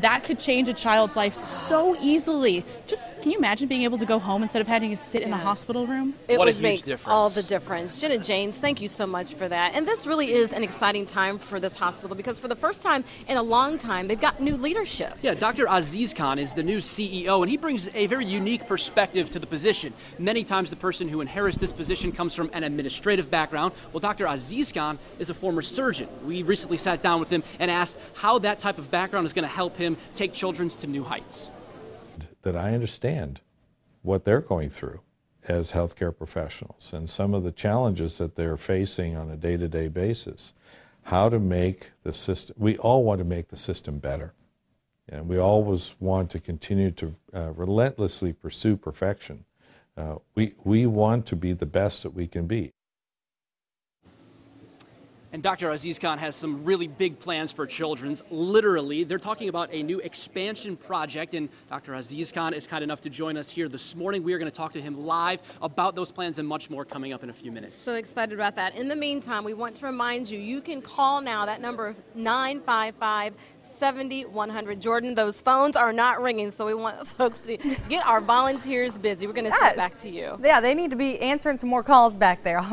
That could change a child's life so easily. Just can you imagine being able to go home instead of having to sit in a hospital room? It What a would huge make difference. all the difference. Jenna James, thank you so much for that. And this really is an exciting time for this hospital because for the first time in a long time, they've got new leadership. Yeah, Dr. Azizkhan is the new CEO, and he brings a very unique perspective to the position. Many times, the person who inherits this position comes from an administrative background. Well, Dr. Azizkhan is a former surgeon. We recently sat down with him and asked how that type of background is going to help him take children to new heights. That I understand what they're going through as healthcare professionals and some of the challenges that they're facing on a day to day basis. How to make the system, we all want to make the system better. And we always want to continue to uh, relentlessly pursue perfection. Uh, we, we want to be the best that we can be. And Dr. Azizkhan has some really big plans for children's. Literally, they're talking about a new expansion project, and Dr. Azizkhan is kind enough to join us here this morning. We are going to talk to him live about those plans and much more coming up in a few minutes. So excited about that. In the meantime, we want to remind you you can call now. That number is 955 7100. Jordan, those phones are not ringing, so we want folks to get our volunteers busy. We're going to send Yes. it back to you. Yeah, they need to be answering some more calls back there. All right.